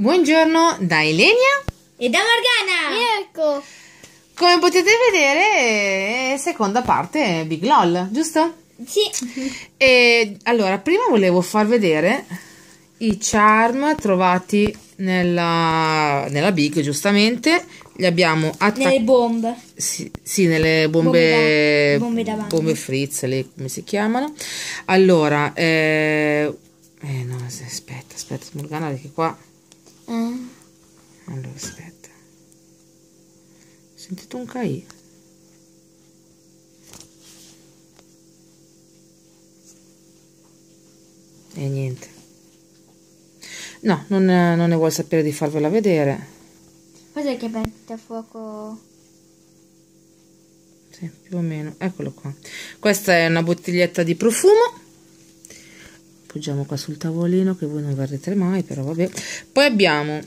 Buongiorno da Elenia e da Morgana. Ecco. Come potete vedere, seconda parte Big LOL, giusto? Sì. E allora, prima volevo far vedere i charm trovati nella, nella Big, giustamente. Li abbiamo attaccati. Nelle bombe. Sì, sì, nelle bombe, Bombe da- bombe bombe frizz, le- come si chiamano. Allora, eh, eh no, aspetta, aspetta, Morgana, perché qua... Ah. Allora, aspetta. Ho sentito un KI. E niente. No, non, non ne vuol sapere di farvela vedere. Cos'è che mette a fuoco? Sì, più o meno. Eccolo qua. Questa è una bottiglietta di profumo. Appoggiamo qua sul tavolino che voi non vedrete mai, però vabbè. Poi abbiamo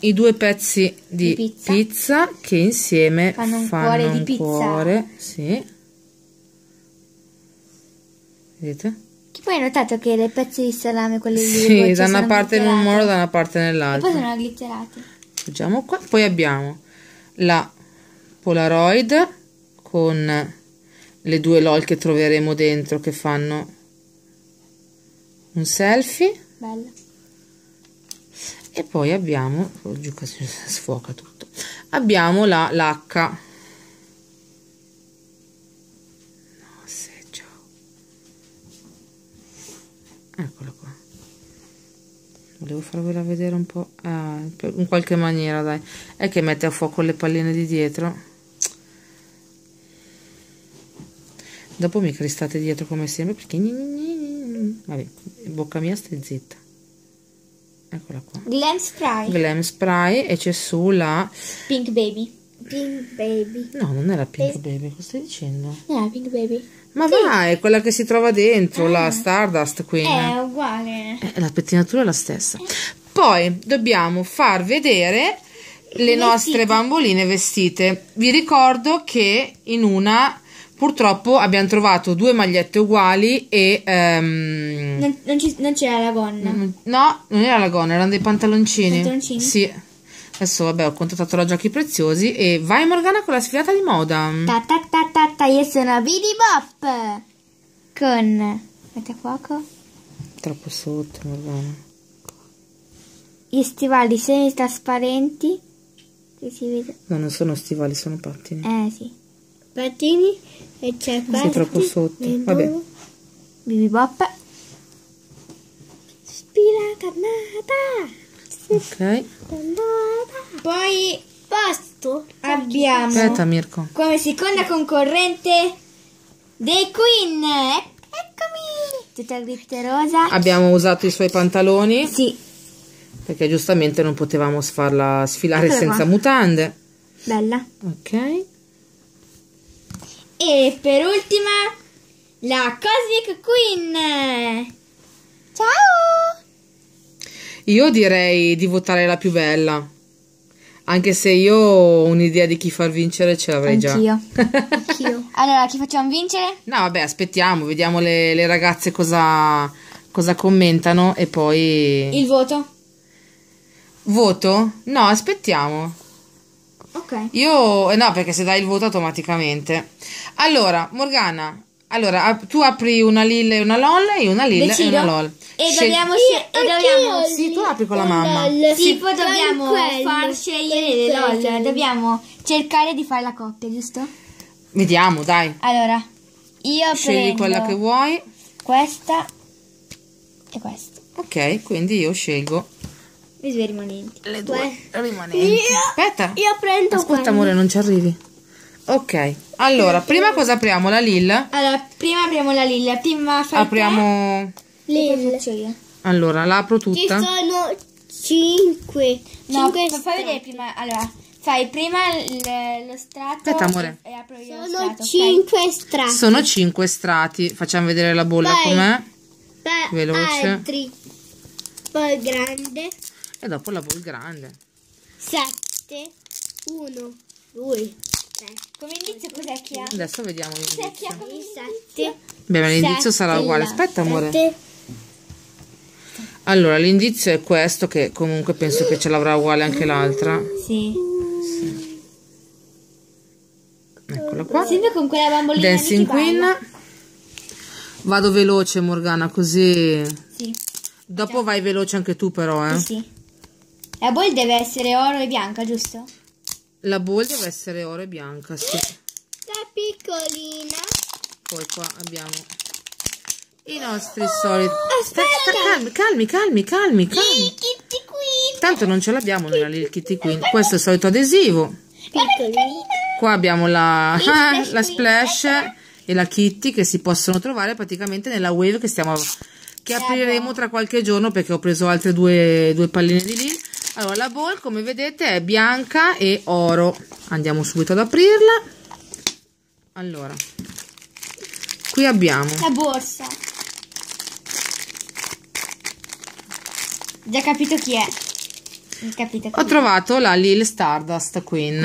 i due pezzi di, Di pizza. pizza. che insieme Fanno un fanno cuore di un pizza. cuore. Sì. Vedete? Che poi hai notato che le pezzi di salame, quelle Sì, gocce da una parte in un modo, da una parte nell'altro. poi sono glitzerate. Appoggiamo qua. Poi abbiamo la Polaroid con le due LOL che troveremo dentro che fanno un selfie. Bella. E poi abbiamo, oh, giù che si sfoca tutto, abbiamo la l'H. No. Eccola qua. Volevo farvela vedere un po', ah, in qualche maniera, dai. È che mette a fuoco le palline di dietro. Dopo mi cristate dietro come sempre perché... Vabbè, bocca mia stai zitta. Eccola qua. Glam spray. Glam spray e c'è su la... Pink baby. Pink baby. No, non è la Pink Baby, cosa stai dicendo? No, pink baby. Ma va, è quella che si trova dentro, la Stardust Queen. È uguale. Eh, la pettinatura è la stessa. Poi dobbiamo far vedere le nostre bamboline vestite. Vi ricordo che in una purtroppo abbiamo trovato due magliette uguali e... ehm, Non, non ci- non c'era la gonna. No, non era la gonna, erano dei pantaloncini. Pantaloncini? Sì. Adesso vabbè, ho contattato la Giochi Preziosi e vai Morgana con la sfilata di moda. Ta ta ta ta ta, io sono Bidi Bop. Con... Metti a fuoco. Troppo sotto, Morgana. Gli stivali semi-trasparenti. Che si vede. No, non sono stivali, sono pattini. Eh sì. Pattini e c'è Sei questo. troppo sotto. Vabbè. Bibi Bop. Spira tornata. Ok. Poi posto. Abbiamo Aspetta, Mirko. come seconda concorrente dei Queen. Ec- Eccomi. Tutta glitterosa. Abbiamo usato i suoi pantaloni Sì, perché giustamente non potevamo farla sfilare Eccola senza qua. mutande. bella. Ok. E per ultima la Cosmic Queen. Ciao. Io direi di votare la più bella. Anche se io ho un'idea di chi far vincere ce l'avrei già. Anch'io. Anch'io. Allora, chi facciamo vincere? No, vabbè, aspettiamo, vediamo le, le ragazze cosa, cosa commentano e poi... Il voto. Voto? No, aspettiamo. Ok. Io... eh, No, perché se dai il voto automaticamente. Allora, Morgana, allora, ap- tu apri una Lil e una LOL e una Lil e Decido. una LOL. E Scegli- dobbiamo, sce- e dobbiamo Sì, tu apri con la mamma. tipo dobbiamo far scegliere le. LOL. Dobbiamo cercare di fare la coppia, giusto? Vediamo, dai. Allora, io Scegli prendo quella che vuoi. questa e questa. Ok, quindi io scelgo Le due rimanenti. le due rimanenti. Aspetta. Io prendo Aspetta, quello. amore, non ci arrivi. Ok, allora, prima cosa apriamo la Lil? Allora, prima apriamo la Lilla, prima Apriamo... te, poi Lil. faccio io. Allora, la apro Ci tutta. sono cinque. No, cinque fa- fai vedere prima. Allora, fai prima lo strato Aspetta, amore. e, apro io lo Sono strato. ok? cinque strati. Sono 5 strati. Facciamo vedere la bolla com'è. Veloce. altri. Poi grande. E dopo la bolla grande. Sette. Uno. Due. Tre. Come inizio cos'è che ha? Adesso vediamo l'indizio. ha come inizio? Sette. Beh, ma l'indizio sarà uguale. Aspetta, amore. Sette. Allora, l'indizio è questo, che comunque penso che ce l'avrà uguale anche l'altra. Sì. Eccola qua. Sempre con quella bambolina Dancing balla. Queen. Vado veloce, Morgana, così. Sì. Dopo vai veloce anche tu, però, eh. Sì, sì. La ball deve essere oro e bianca, giusto? La ball deve essere oro e bianca, sì. La piccolina. Poi qua abbiamo i nostri soliti. aspetta. calmi, calmi, calmi, calmi, calmi. Kitty Queen. Tanto non ce l'abbiamo nella Lil Kitty Queen. Questo è il solito adesivo. Piccolina. Qua abbiamo la, ah, la Splash e la Kitty che si possono trovare praticamente nella wave che stiamo che apriremo tra qualche giorno perché ho preso altre due, due palline di lì. Allora la ball come vedete è bianca e oro. Andiamo subito ad aprirla. Allora, qui abbiamo La borsa. Già capito chi è. Ho capito chi ho trovato la Lil Stardust Queen.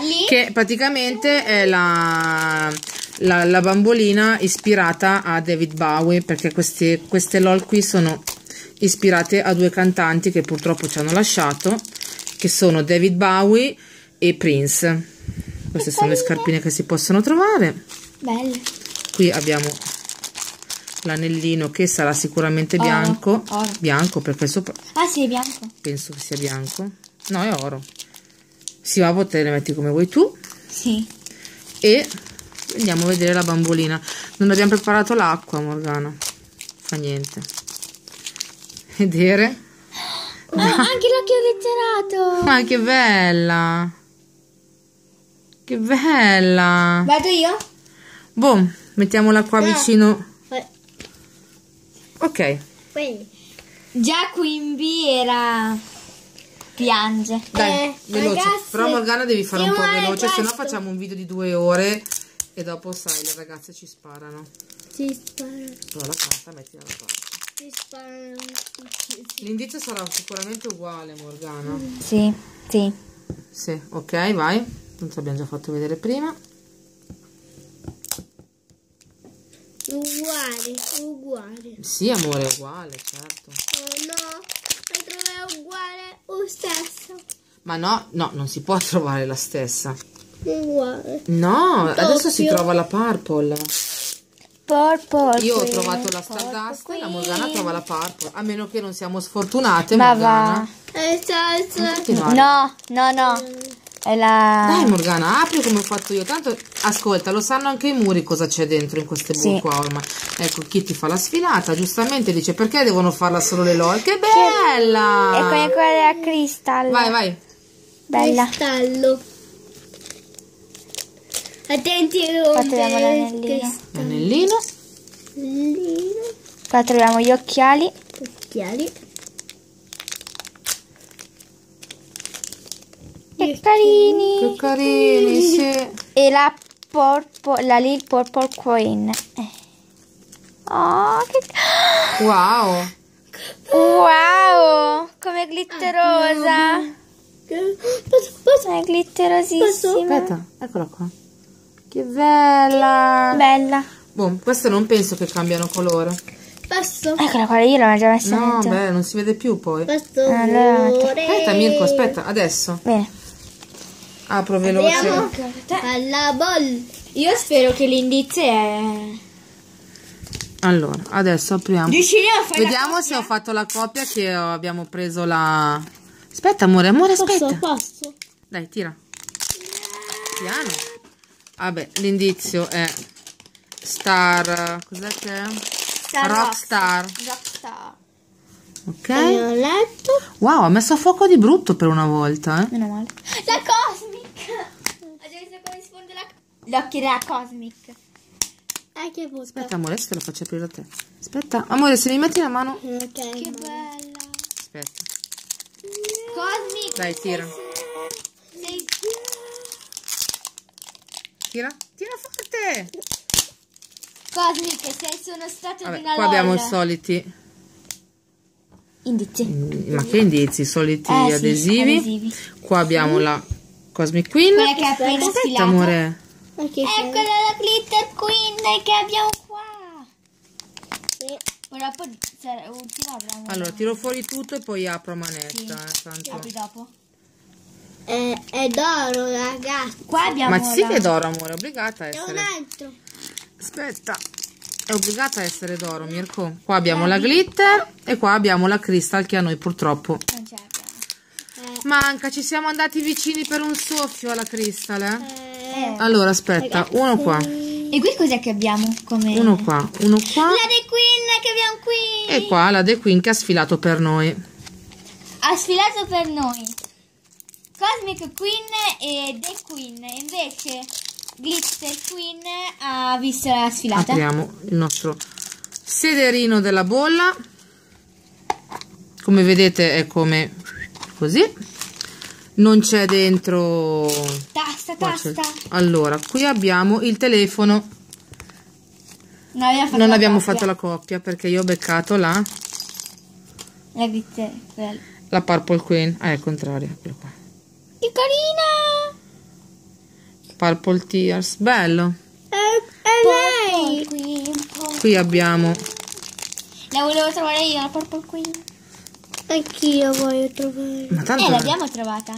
lì. che praticamente è la, la, la bambolina ispirata a David Bowie perché queste, queste LOL qui sono ispirate a due cantanti che purtroppo ci hanno lasciato che sono David Bowie e Prince. Queste sono le scarpine che si possono trovare. Belle. qui abbiamo l'anellino che sarà sicuramente Oro, bianco. oro. bianco perché sopra Ah sì, è bianco. penso che sia bianco. No è oro. Si va a te le metti come vuoi tu. Sì. e andiamo a vedere la bambolina. Non abbiamo preparato l'acqua Morgana. Fa niente vedere Ah, anche l'occhio letterato. ma che bella che bella Vado io? boh mettiamola qua vicino Eh, ok Quindi. Già Quimby era... Piange. dai Eh, veloce ragazzi, però Morgana devi fare un po' veloce se no facciamo un video di due ore e dopo sai le ragazze ci sparano Si sparano. però la carta mettila da parte Si sparano tutti. l'indizio sarà sicuramente uguale Morgana Sì, sì. Sì, ok, vai. Tanto abbiamo già fatto vedere prima. Uguale, uguale. Sì, amore, è uguale, certo. Oh no, l'altro è uguale o stesso. Ma no, no, non si può trovare la stessa. Uguale. No, adesso si Doppio. trova la purple. Purple. Io ho trovato la Stardust e la. Morgana trova la purple. A meno che non siamo sfortunate, Ma Morgana. va. Eh. No, no, no. È la... Dai Morgana, apri come ho fatto io. Tanto, ascolta, lo sanno anche i muri cosa c'è dentro in queste Sì. buche qua ormai. Ecco, Kitty fa la sfilata, giustamente dice perché devono farla solo le LOL? Che bella! È come quella della Crystal. Vai, vai. Bella. Cristallo. Attenti a Qua troviamo l'anellino. L'anellino. Qua troviamo gli occhiali. Occhiali. Che carini. Che carini, sì. E la purple, la Lil Purple Queen. Oh, che... Wow. Wow! Come glitterosa. Posso, posso, È glitterosissima. Aspetta, eccola qua. Che bella. Bella. Boh, queste non penso che cambiano colore. posso, Eccola qua, io l'ho già messa No, dentro. beh, non si vede più poi. posso. Allora, Aspetta, Mirko, aspetta, adesso. Bene. Apro veloce. Andiamo alla ball. Io spero che l'indizio è... Allora, adesso apriamo. Vediamo se ho fatto la copia che abbiamo preso la... Aspetta, amore, amore, aspetta. Posso, posso. Dai, tira. Piano. Vabbè, l'indizio è Star... Cos'è che è? Rockstar. Rockstar. Ok. Ho letto. Wow, ha messo a fuoco di brutto per una volta, eh. Meno male. La Cosmic! Ho già visto come. Gli occhi della Cosmic. Ah, che puttana. Aspetta, amore, adesso te la faccio aprire a te. Aspetta, amore, se mi metti la mano... Ok. Che bella. Aspetta. Cosmic. Dai, tira. Sei... Tira. Tira forte. Cosmic, sei sono stato Vabbè, di una qua abbiamo i LOL. soliti... Indizi. Mm, Ma che indizi? I soliti Eh, sì, adesivi. adesivi. Qua abbiamo la Cosmic Queen. Quella che è appena Aspetta, sfilata. amore. Eccola la Glitter Queen che abbiamo qua. Sì. Poi dopo sarà ultimo avremo. Allora, tiro fuori tutto e poi apro manetta. Sì. eh, tanto- Apri dopo. È, è d'oro, ragazzi. Qua abbiamo. Ma sì la- che è d'oro, amore, è obbligata a C'è un essere. altro. Aspetta. È obbligata a essere d'oro, Mirko. Qua abbiamo la glitter e qua abbiamo la crystal che a noi purtroppo Non ce l'abbiamo. manca. Ci siamo andati vicini per un soffio alla crystal, eh? Eh. Allora, aspetta, uno qua, E qui cos'è che abbiamo? Come... uno qua, uno qua La The Queen che abbiamo qui. e qua la The Queen che ha sfilato per noi. Ha sfilato per noi. Cosmic Queen e The Queen. Invece Glitter Queen ha visto la sfilata. Apriamo il nostro sederino della bolla. Come vedete è come così. Non c'è dentro Tasta, tasta. Allora, qui abbiamo il telefono. Non abbiamo fatto Non la abbiamo coppia. fatto la coppia perché io ho beccato la, La glitter. quella- la Purple Queen. Ah, è il contrario. Qua. Che carina! Purple Tears. Bello. È, è lei. Purple Queen. Qui abbiamo La volevo trovare io, la Purple Queen. Anch'io voglio trovare. Ma tanto Eh, l'abbiamo trovata.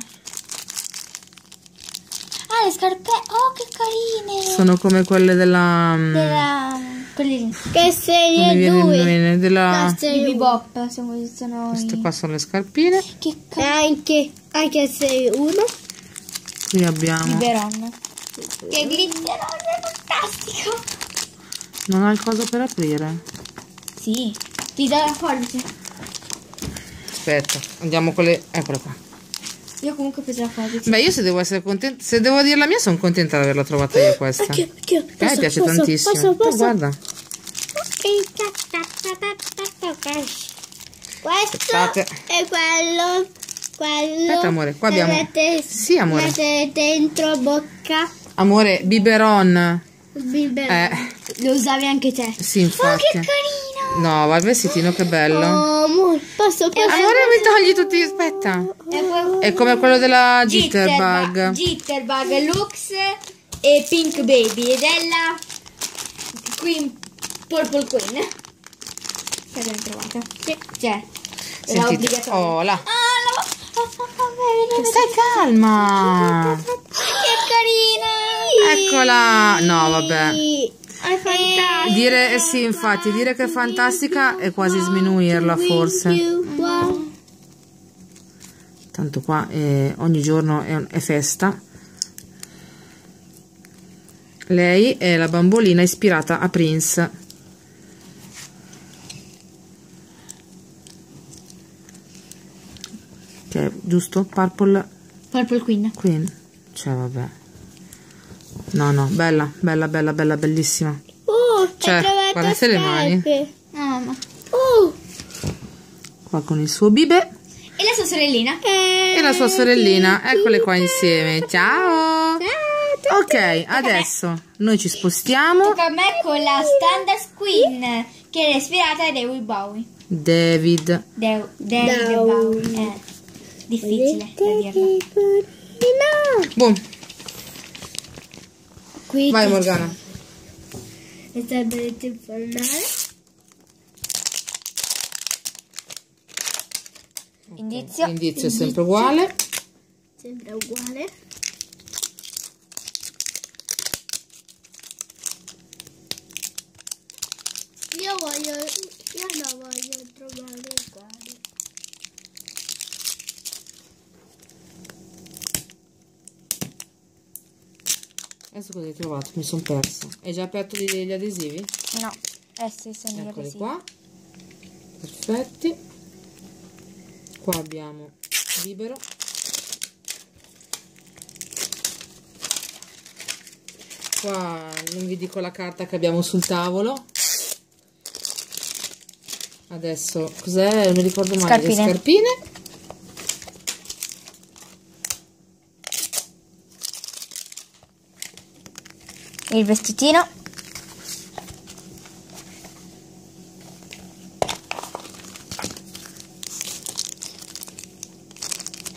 Ah, le scarpe. Oh, che carine! sono come quelle della mm, Della. Quelli. Che serie viene il 2? nome, della La serie Bibi uno. Bop. Sono, sono queste qua sono le scarpine. Che E carino. anche, anche serie 1. Qui abbiamo Biberon. Che glitterone fantastico! non ha il coso per aprire. Sì. Ti do la forbice. Aspetta, andiamo con le eccole qua. Io comunque ho preso la forbice. Beh, io se devo essere contenta, se devo dire la mia, sono contenta di averla trovata io questa. Anch'io, anch'io. A me Posso, piace posso, tantissimo. Posso, posso. Guarda. Questo Aspettate. è quello. Quello. Aspetta, amore, qua abbiamo- Mette, Sì, amore. Mette dentro bocca. Amore, biberon. Biberon. Eh, Lo usavi anche te. sì, infatti. Oh, che carino! No, va il vestitino che bello. Oh, amore, posso, posso. Amore, mi togli tutti, aspetta. È come quello della Jitterbug. Jitterbug. Lux e Pink Baby ed è la Queen Purple Queen. Che l'abbiamo trovata? Sì. Cioè, era Sentite. obbligatorio. Oh, là. Ah, Stai calma. Che carina! Eccola. No, vabbè. È fantastico. Dire, eh sì, infatti, dire che è fantastica è quasi sminuirla forse. Tanto qua eh, ogni giorno è, è festa. Lei è la bambolina ispirata a Prince. Che è giusto? Purple Purple Queen. Queen. Cioè, vabbè. No, no, bella, bella, bella, bella, bellissima. Oh, Cioè, guardate le mani. No, mamma. Oh, Qua con il suo bibe E la sua sorellina? eh, e la sua sorellina. Eccole qua insieme. Ciao! Ok, adesso noi ci spostiamo. Tocca a me con la Standard Queen, che è ispirata a David Bowie. David. De- David Bowie. Bowie. Difficile da dirlo. No. Boom, Qui vai Morgana. Sempre il telefonare. Indizio. L'indizio è sempre uguale. Sempre uguale. Io voglio, io non voglio trovare uguale. Adesso cosa hai trovato? Mi sono persa. Hai già aperto gli, gli adesivi? No, eh sì, sono gli Eccoli adesivi. qua. Perfetti. Qua abbiamo libero. Qua non vi dico la carta che abbiamo sul tavolo. Adesso cos'è? Non mi ricordo mai. Le Scarpine. Il vestitino.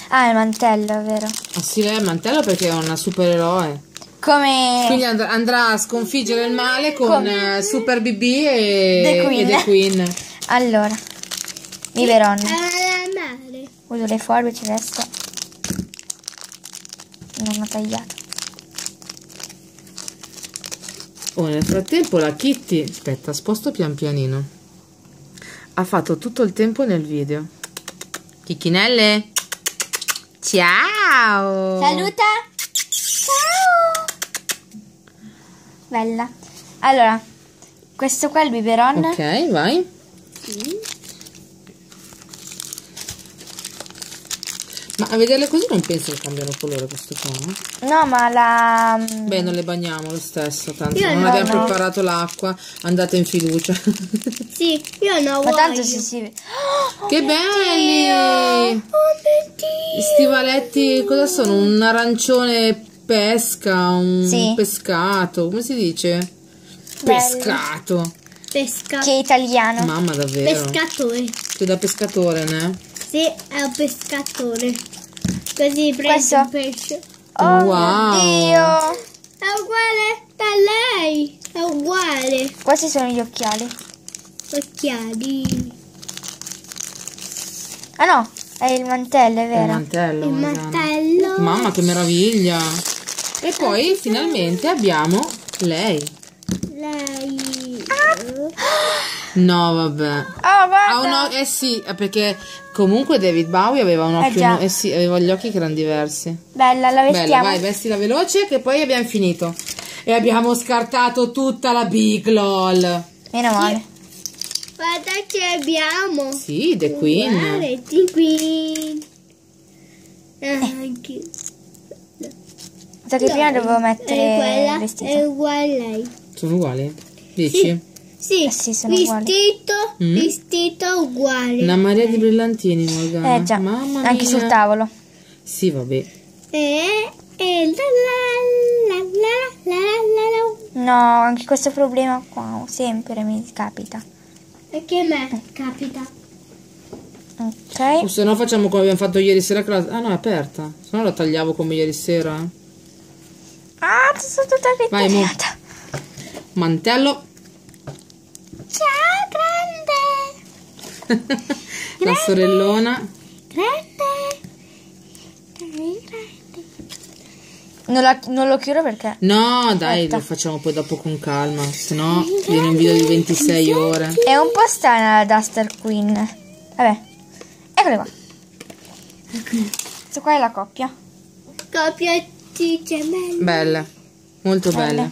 Ah, il mantello, vero? Ah sì, lei è il mantello perché è una supereroe. Come Quindi and- andrà a sconfiggere il male con Come? eh, Super BB e The Queen. e The Queen. allora biberon. Mare. Uso le forbici adesso. Non ho tagliato. Oh, nel frattempo la Kitty, aspetta, sposto pian pianino. Ha fatto tutto il tempo nel video. Chicchinelle. Ciao. Saluta. Ciao. Bella. Allora, questo qua è il biberon. Ok, vai. Ma a vederle così non penso che cambiano colore queste qua. eh? No, ma la Beh, non le bagniamo lo stesso, tanto Io non no, abbiamo no. preparato l'acqua, andate in fiducia. Sì, io non Ma tanto si si che belli! Oh, mio Dio. Stivaletti, cosa sono? Un arancione pesca, un Sì. pescato, come si dice? Bello. Pescato. Pesca... che è italiano. Mamma davvero. Pescatore. Tu da pescatore, ne? Sì, è un pescatore. Così prendi Questo? un pesce. Oh Wow. mio Dio. È uguale da lei. È uguale. Questi sono gli occhiali. Occhiali. Ah no, è il mantello, è Il vero. mantello. Il mantello. Mamma che meraviglia. E poi finalmente abbiamo lei. Lei. No, vabbè. Oh, Ha guarda. un o- eh sì, perché comunque David Bowie aveva un occhio. già. Eh, sì, aveva gli occhi che erano diversi. Bella, la Bella, vestiamo. vai, vestila veloce che poi abbiamo finito. E abbiamo scartato tutta la Big LOL. Meno male. Guarda che abbiamo. Sì, The Queen. Uguale di Queen. Anche. So che prima dovevo mettere è uguale a lei. Sono uguali? Dici? Sì, Eh sì, sono uguali. vestito, Mm. vestito uguale. Una marea di brillantini, Morgana. Eh già, Mamma anche mia. sul tavolo. Sì, vabbè. E, e la la la la la la la. No, anche questo problema qua sempre mi capita. Perché a me capita. Ok. O se no facciamo come abbiamo fatto ieri sera. Ah no, è aperta. Se no la tagliavo come ieri sera. Ah, sono tutta pettinata. Mantello. Ciao grande. la sorellona. Grande. Non, la- non lo chiudo perché. No, dai, Aspetta. lo facciamo poi dopo con calma. Se no viene un video di 26 ore. È un po' strana la Duster Queen. Vabbè. Eccole qua. Questa qua è la coppia. Coppia di gemelli. Belle. Molto belle. Belle.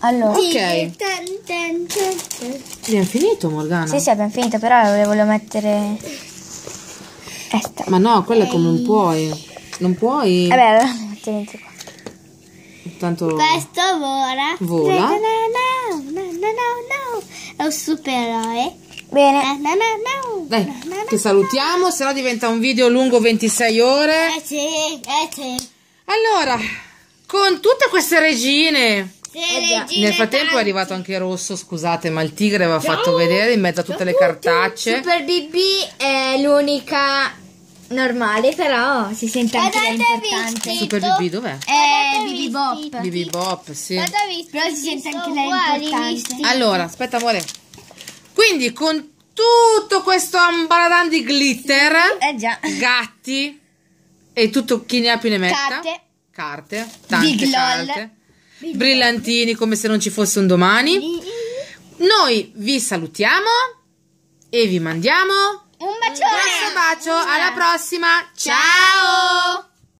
Allora. Ok. Abbiamo finito, Morgana? Sì, sì, abbiamo finito, però la volevo mettere. Esta. Ma no, quella è come non puoi. Non puoi. Vabbè, allora la metto dentro qua. Tanto. Questo vola. Vola. No, no, no, no, no, no. È un supereroe. Bene. No, no, no. Dai, ti salutiamo, se no diventa un video lungo 26 ore. Eh sì, eh sì. Allora, con tutte queste regine. Regine Nel frattempo è tante. arrivato anche Rosso, scusate, ma il tigre aveva fatto vedere in mezzo a tutte le cartacce. Super BB è l'unica normale, però si sente anche Guardate, l'importante. Super BB dov'è? È Guardate, Bibi Bop. BB Bop, sì. Però si sente anche lei uguali, importante. visti? Allora, aspetta amore. Quindi con tutto questo ambaradan di glitter, Eh già. gatti e tutto chi ne ha più ne metta. Carte. Carte, tante Big lol. Brillantini come se non ci fosse un domani. Noi vi salutiamo e vi mandiamo Un un grosso bacio. Alla prossima. Ciao!